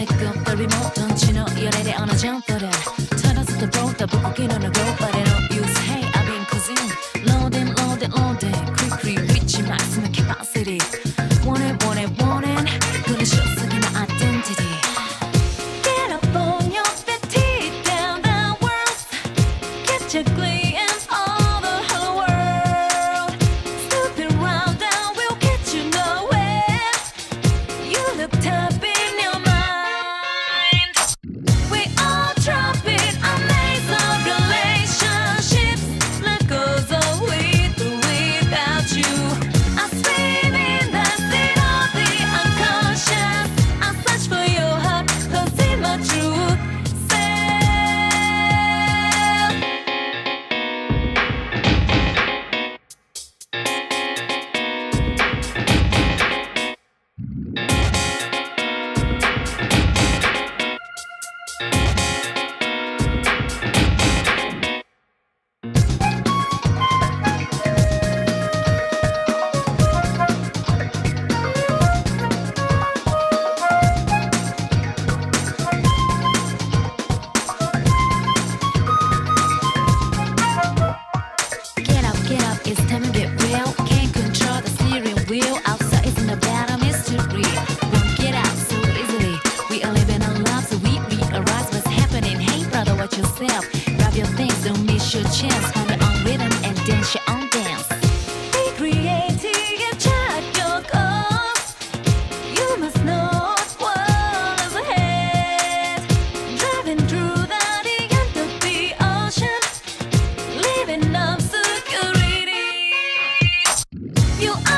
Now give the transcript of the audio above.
ネック飛びもトンチの揺れであのジャンプで。ただずっと通った僕昨きのゴーバレの you